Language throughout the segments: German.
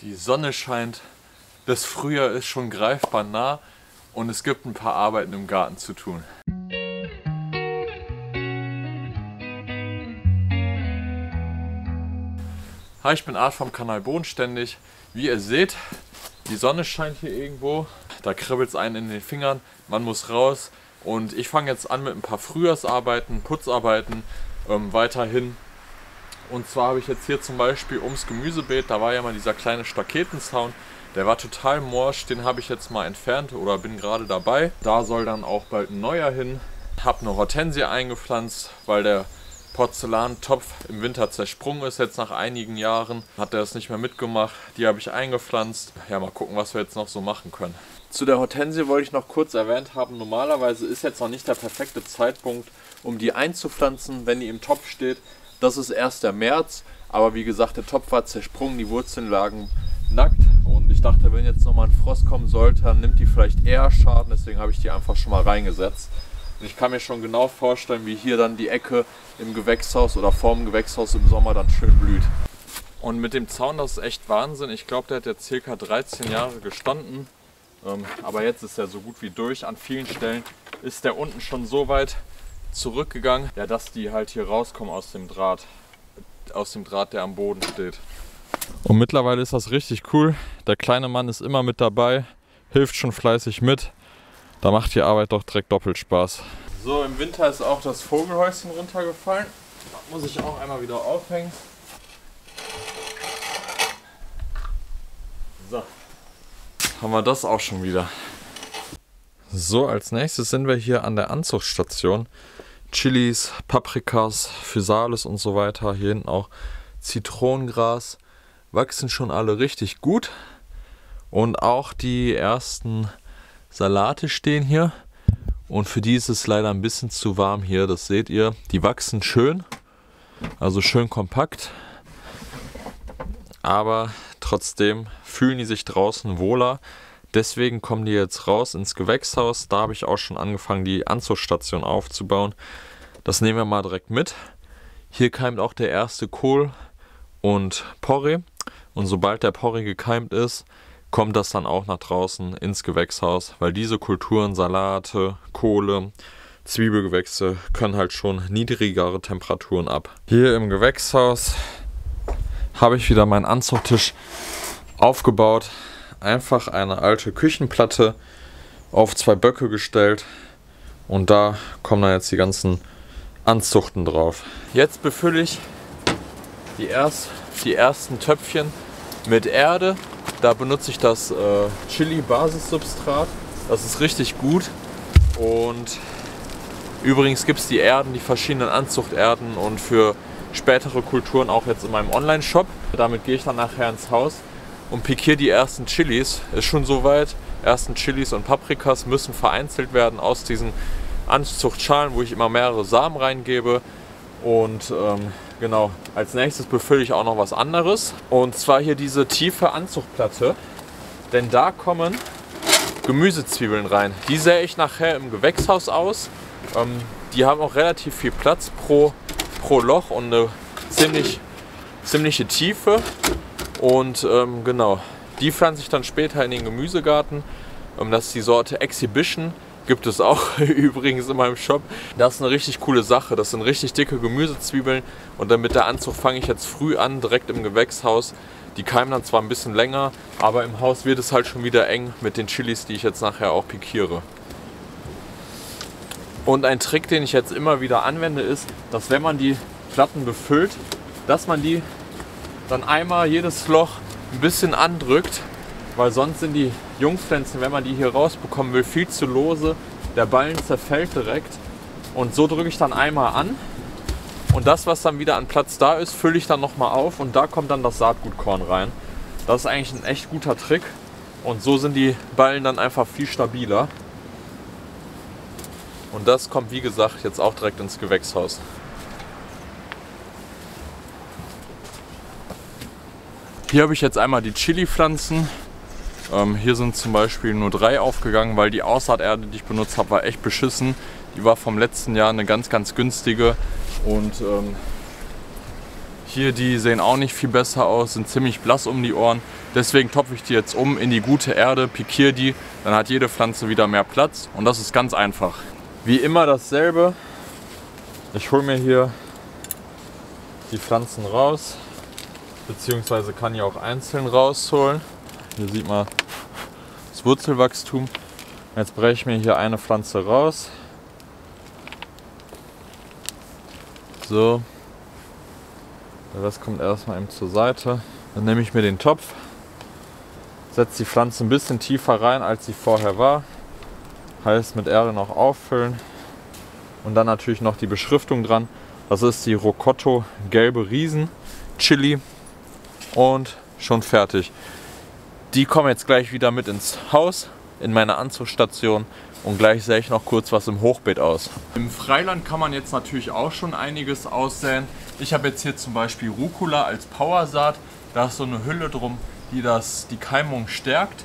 Die Sonne scheint, das Frühjahr ist schon greifbar nah und es gibt ein paar Arbeiten im Garten zu tun. Hi, ich bin Art vom Kanal Bodenständig. Wie ihr seht, die Sonne scheint hier irgendwo. Da kribbelt es einen in den Fingern. Man muss raus. Und ich fange jetzt an mit ein paar Frühjahrsarbeiten, Putzarbeiten ähm, weiterhin. Und zwar habe ich jetzt hier zum Beispiel ums Gemüsebeet, da war ja mal dieser kleine Staketenzaun, der war total morsch, den habe ich jetzt mal entfernt oder bin gerade dabei. Da soll dann auch bald ein neuer hin. Habe eine Hortensie eingepflanzt, weil der Porzellantopf im Winter zersprungen ist, jetzt nach einigen Jahren. Hat er das nicht mehr mitgemacht. Die habe ich eingepflanzt. Ja, mal gucken, was wir jetzt noch so machen können. Zu der Hortensie wollte ich noch kurz erwähnt haben, normalerweise ist jetzt noch nicht der perfekte Zeitpunkt, um die einzupflanzen, wenn die im Topf steht. Das ist erst der März, aber wie gesagt, der Topf war zersprungen, die Wurzeln lagen nackt und ich dachte, wenn jetzt nochmal ein Frost kommen sollte, dann nimmt die vielleicht eher Schaden, deswegen habe ich die einfach schon mal reingesetzt. Und ich kann mir schon genau vorstellen, wie hier dann die Ecke im Gewächshaus oder vorm Gewächshaus im Sommer dann schön blüht. Und mit dem Zaun, das ist echt Wahnsinn. Ich glaube, der hat jetzt circa 13 Jahre gestanden. Ähm, aber jetzt ist er so gut wie durch. An vielen Stellen ist der unten schon so weit zurückgegangen, ja, dass die halt hier rauskommen aus dem Draht, aus dem Draht, der am Boden steht. Und mittlerweile ist das richtig cool. Der kleine Mann ist immer mit dabei, hilft schon fleißig mit. Da macht die Arbeit doch direkt doppelt Spaß. So, im Winter ist auch das Vogelhäuschen runtergefallen. Das muss ich auch einmal wieder aufhängen. So, haben wir das auch schon wieder. So, als nächstes sind wir hier an der Anzuchtstation. Chilis, Paprikas, Physalis und so weiter. Hier hinten auch Zitronengras. Wachsen schon alle richtig gut. Und auch die ersten Salate stehen hier. Und für die ist es leider ein bisschen zu warm hier, das seht ihr. Die wachsen schön, also schön kompakt. Aber trotzdem fühlen die sich draußen wohler. Deswegen kommen die jetzt raus ins Gewächshaus. Da habe ich auch schon angefangen, die Anzuchtstation aufzubauen. Das nehmen wir mal direkt mit. Hier keimt auch der erste Kohl und Porree. Und sobald der Porree gekeimt ist, kommt das dann auch nach draußen ins Gewächshaus, weil diese Kulturen, Salate, Kohle, Zwiebelgewächse können halt schon niedrigere Temperaturen ab. Hier im Gewächshaus habe ich wieder meinen Anzuchttisch aufgebaut einfach eine alte Küchenplatte auf zwei Böcke gestellt und da kommen dann jetzt die ganzen Anzuchten drauf. Jetzt befülle ich die, erst, die ersten Töpfchen mit Erde. Da benutze ich das äh, Chili-Basissubstrat. Das ist richtig gut. Und übrigens gibt es die Erden, die verschiedenen Anzuchterden und für spätere Kulturen auch jetzt in meinem Online-Shop. Damit gehe ich dann nachher ins Haus und pikiere die ersten Chilis. Ist schon soweit. Ersten Chilis und Paprikas müssen vereinzelt werden aus diesen Anzuchtschalen, wo ich immer mehrere Samen reingebe. Und ähm, genau, als nächstes befülle ich auch noch was anderes. Und zwar hier diese tiefe Anzuchtplatte. Denn da kommen Gemüsezwiebeln rein. Die sähe ich nachher im Gewächshaus aus. Ähm, die haben auch relativ viel Platz pro, pro Loch und eine ziemlich, ziemliche Tiefe. Und ähm, genau, die pflanze ich dann später in den Gemüsegarten. Ähm, das ist die Sorte Exhibition. Gibt es auch übrigens in meinem Shop. Das ist eine richtig coole Sache. Das sind richtig dicke Gemüsezwiebeln. Und dann mit der Anzucht fange ich jetzt früh an, direkt im Gewächshaus. Die keimen dann zwar ein bisschen länger, aber im Haus wird es halt schon wieder eng mit den Chilis, die ich jetzt nachher auch pikiere. Und ein Trick, den ich jetzt immer wieder anwende, ist, dass wenn man die Platten befüllt, dass man die dann einmal jedes Loch ein bisschen andrückt, weil sonst sind die Jungpflanzen, wenn man die hier rausbekommen will, viel zu lose. Der Ballen zerfällt direkt. Und so drücke ich dann einmal an. Und das, was dann wieder an Platz da ist, fülle ich dann nochmal auf und da kommt dann das Saatgutkorn rein. Das ist eigentlich ein echt guter Trick. Und so sind die Ballen dann einfach viel stabiler. Und das kommt, wie gesagt, jetzt auch direkt ins Gewächshaus. Hier habe ich jetzt einmal die Chili-Pflanzen. Ähm, hier sind zum Beispiel nur drei aufgegangen, weil die Aussaaterde, die ich benutzt habe, war echt beschissen. Die war vom letzten Jahr eine ganz, ganz günstige. Und ähm, hier, die sehen auch nicht viel besser aus, sind ziemlich blass um die Ohren. Deswegen topfe ich die jetzt um in die gute Erde, pikiere die, dann hat jede Pflanze wieder mehr Platz und das ist ganz einfach. Wie immer dasselbe. Ich hole mir hier die Pflanzen raus, beziehungsweise kann ich auch einzeln rausholen. Hier sieht man das Wurzelwachstum. Jetzt breche ich mir hier eine Pflanze raus. So. Rest kommt erstmal eben zur Seite. Dann nehme ich mir den Topf, setze die Pflanze ein bisschen tiefer rein, als sie vorher war. Heißt mit Erde noch auffüllen. Und dann natürlich noch die Beschriftung dran. Das ist die Rocotto gelbe Riesen Chili. Und schon fertig. Die kommen jetzt gleich wieder mit ins Haus, in meine Anzugsstation. Und gleich sehe ich noch kurz was im Hochbeet aus. Im Freiland kann man jetzt natürlich auch schon einiges aussäen. Ich habe jetzt hier zum Beispiel Rucola als Powersaat. Da ist so eine Hülle drum, die das, die Keimung stärkt.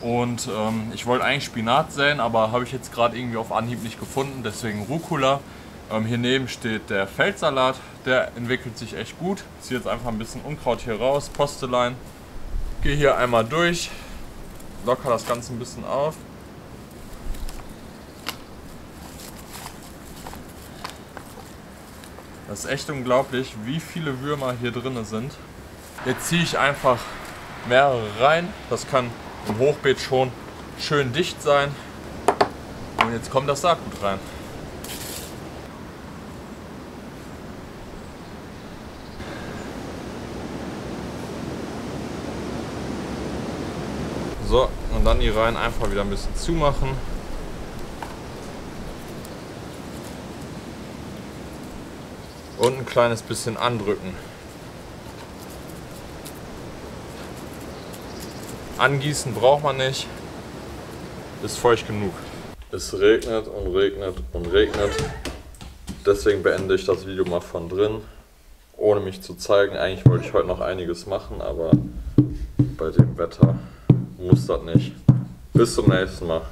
Und ähm, ich wollte eigentlich Spinat säen, aber habe ich jetzt gerade irgendwie auf Anhieb nicht gefunden. Deswegen Rucola. Ähm, hier neben steht der Feldsalat. Der entwickelt sich echt gut. Ziehe jetzt einfach ein bisschen Unkraut hier raus. Postelein. Gehe hier einmal durch. Locker das Ganze ein bisschen auf. Das ist echt unglaublich, wie viele Würmer hier drin sind. Jetzt ziehe ich einfach mehrere rein. Das kann im Hochbeet schon schön dicht sein. Und jetzt kommt das Saatgut rein. So, und dann die Reihen einfach wieder ein bisschen zumachen. Und ein kleines bisschen andrücken. Angießen braucht man nicht. Ist feucht genug. Es regnet und regnet und regnet. Deswegen beende ich das Video mal von drin, ohne mich zu zeigen. Eigentlich wollte ich heute noch einiges machen, aber bei dem Wetter muss das nicht. Bis zum nächsten Mal.